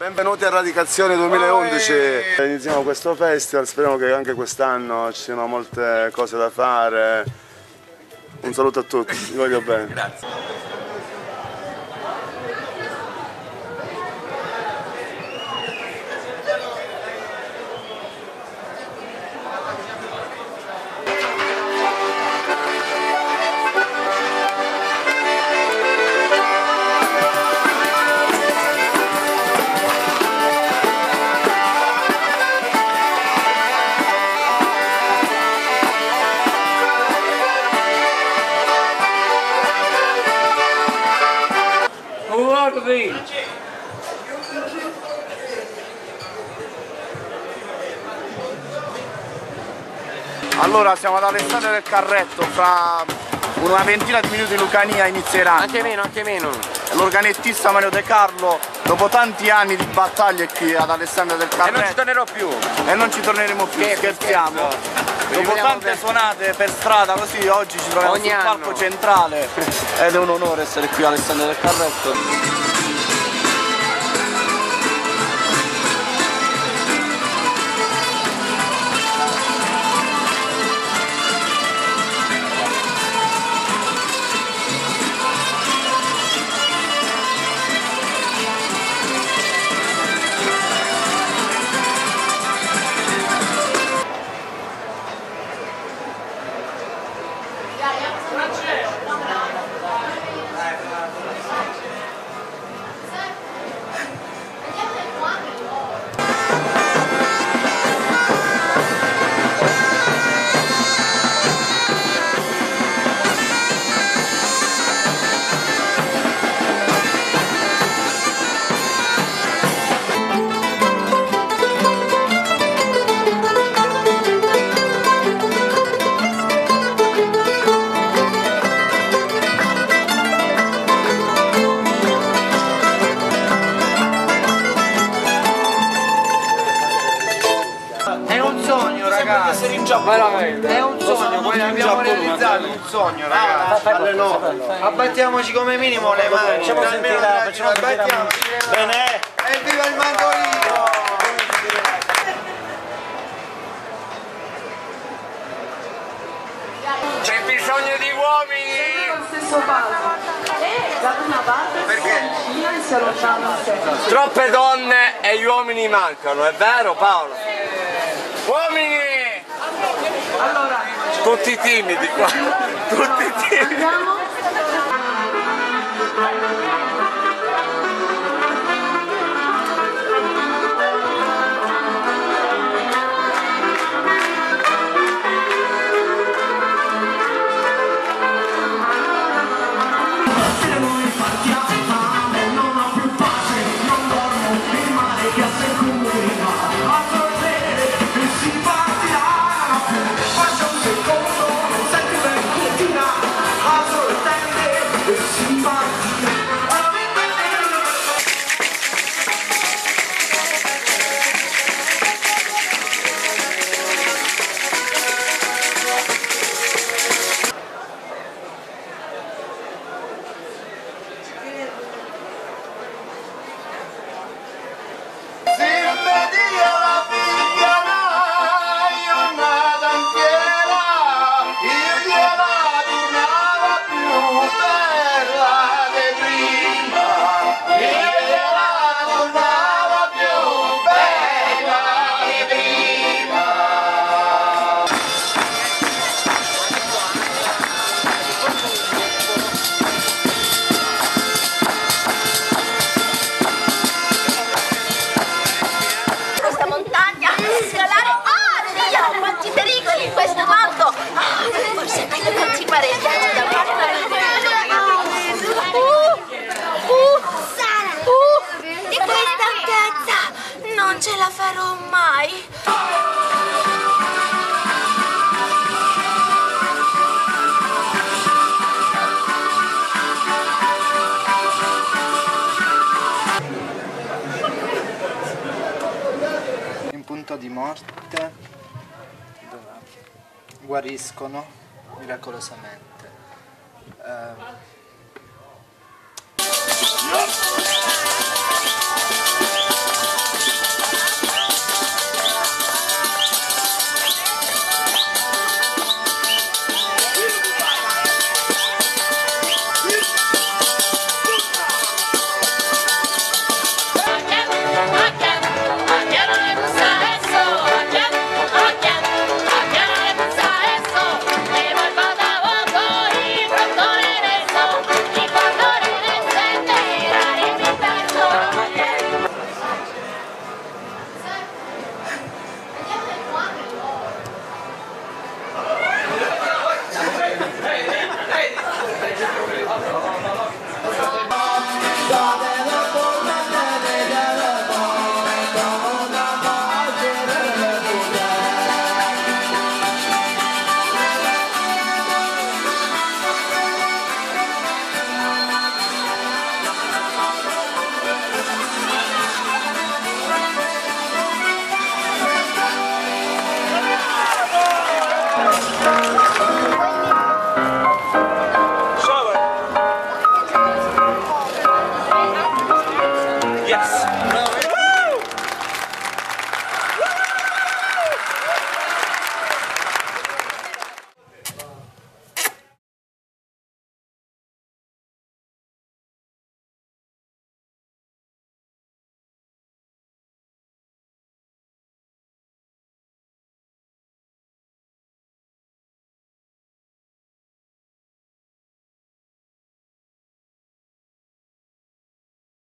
Benvenuti a Radicazione 2011, iniziamo questo festival, speriamo che anche quest'anno ci siano molte cose da fare. Un saluto a tutti, vi voglio bene. Grazie. Allora siamo ad Alessandria del Carretto, fra una ventina di minuti Lucania inizierà. Anche meno, anche meno. L'organettista Mario De Carlo, dopo tanti anni di battaglie qui ad Alessandria del Carretto. E non ci tornerò più. E non ci torneremo più, Scherzo, scherziamo. scherzo. Dopo tante suonate per strada così, oggi ci troviamo Ogni sul anno. palco centrale ed è un onore essere qui a Alessandria del Carretto. Veramente. È un sogno, poi abbiamo realizzato un sogno, ragazzi. Alle 9. Abbattiamoci come minimo le mani. Facciamo sentire, facciamo sentire. Bene. E viva il mandolino! C'è bisogno di uomini! stesso palco e da una parte Perché? si allontanano sempre. Troppe donne e gli uomini mancano, è vero Paolo? Uomini! Tutti timidi qua, non ce la farò mai. in punto di morte guariscono miracolosamente. Eh,